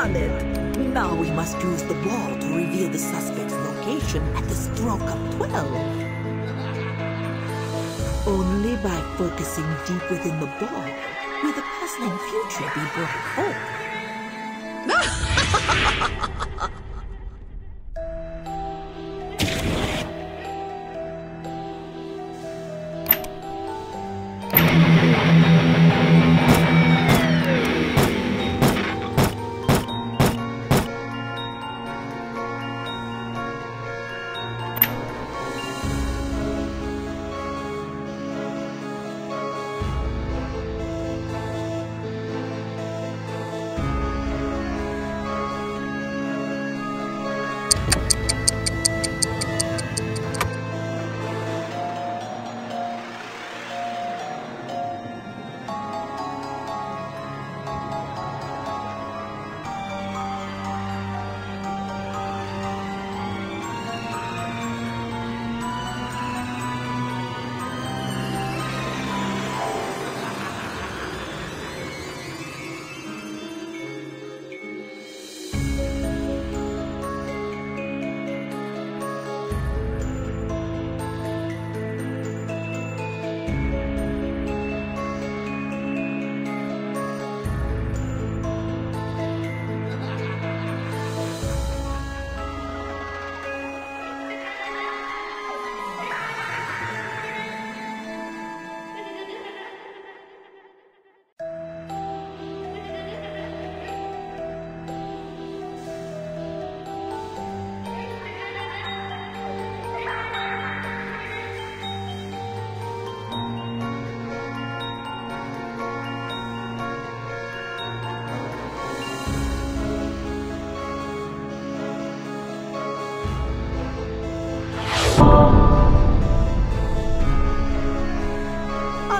Now we must use the ball to reveal the suspect's location at the stroke of 12. Only by focusing deep within the ball will the puzzling future be brought home.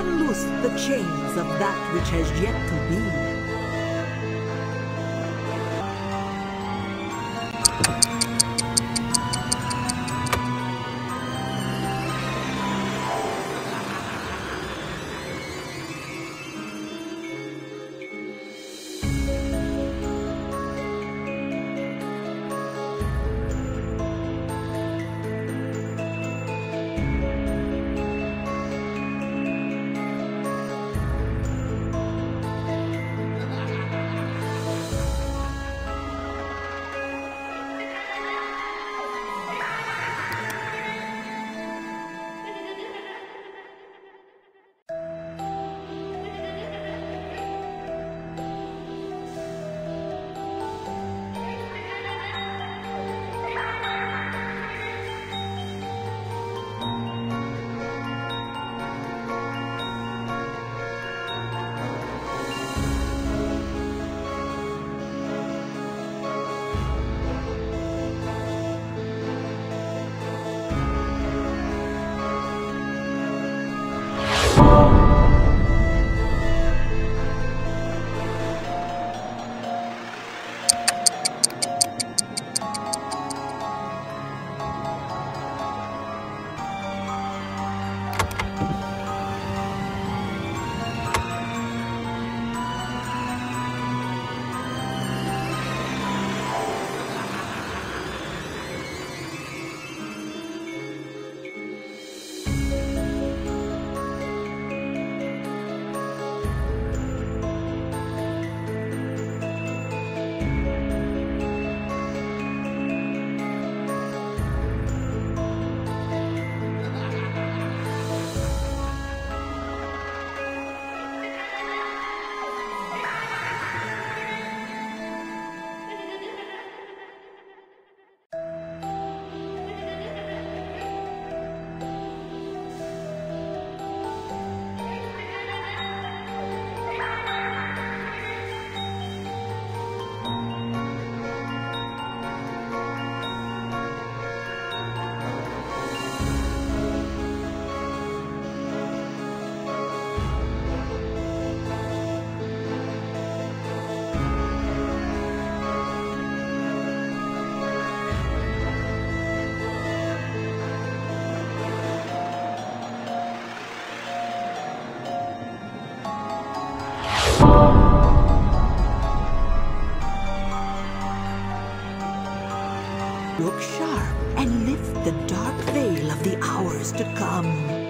Unloose the chains of that which has yet to be. Come.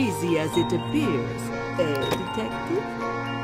Easy as it appears, eh, Detective?